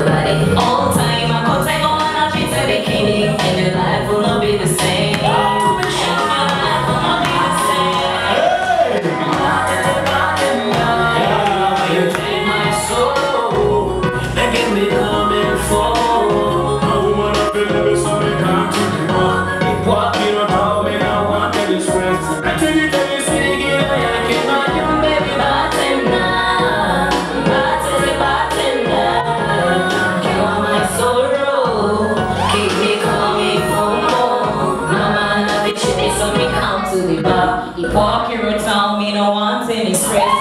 All Walk park your town, me no want any stress.